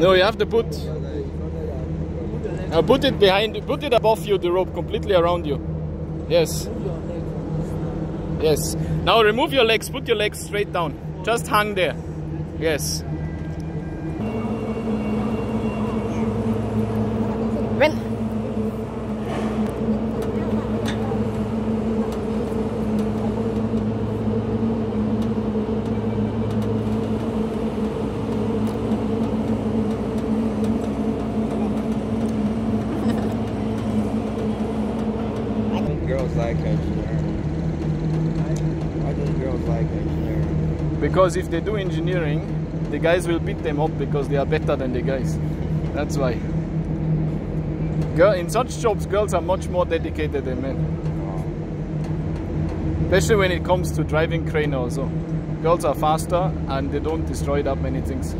No, you have to put. Uh, put it behind. Put it above you, the rope, completely around you. Yes. Yes. Now remove your legs. Put your legs straight down. Just hang there. Yes. When girls like engineering? Why do girls like engineering? Because if they do engineering, the guys will beat them up because they are better than the guys. That's why. Girl, in such jobs, girls are much more dedicated than men. Especially when it comes to driving crane also. Girls are faster and they don't destroy that many things.